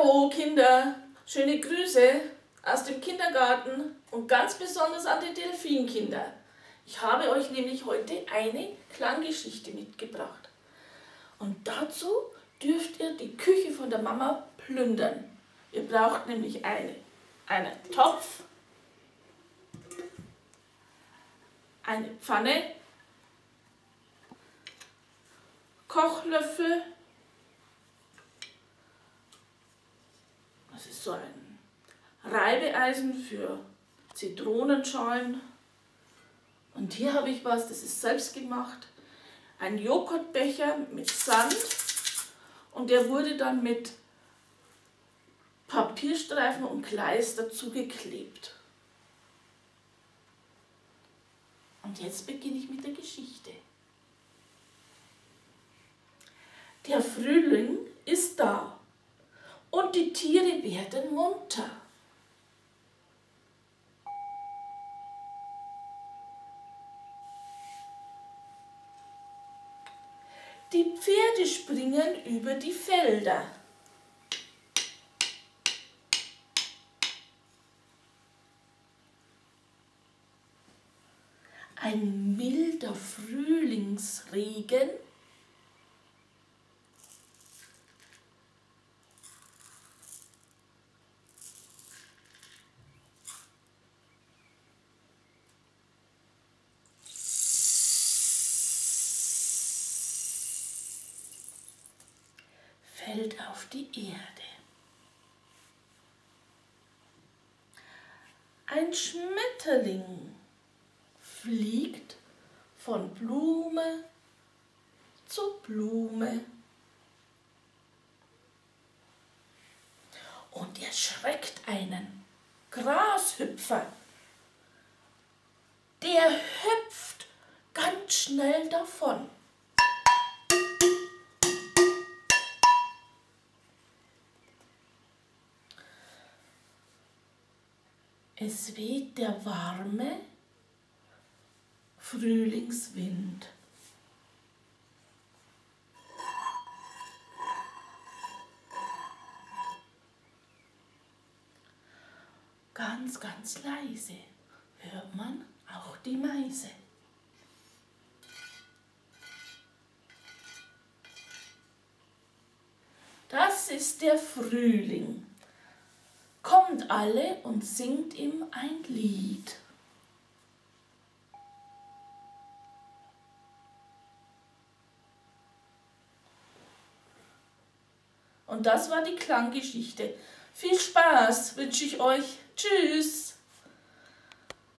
Hallo Kinder, schöne Grüße aus dem Kindergarten und ganz besonders an die Delfinkinder. Ich habe euch nämlich heute eine Klanggeschichte mitgebracht. Und dazu dürft ihr die Küche von der Mama plündern. Ihr braucht nämlich eine, einen Topf, eine Pfanne, Kochlöffel, das ist so ein Reibeeisen für Zitronenschalen. Und hier habe ich was, das ist selbst gemacht, ein Joghurtbecher mit Sand und der wurde dann mit Papierstreifen und Gleis dazu geklebt. Und jetzt beginne ich mit der Geschichte. Der Frühling ist da und die Tiere munter. Die Pferde springen über die Felder. Ein milder Frühlingsregen fällt auf die Erde. Ein Schmetterling fliegt von Blume zu Blume und er schreckt einen Grashüpfer. Der hüpft ganz schnell davon. Es weht der warme Frühlingswind. Ganz, ganz leise hört man auch die Meise. Das ist der Frühling kommt alle und singt ihm ein Lied. Und das war die Klanggeschichte. Viel Spaß wünsche ich euch. Tschüss.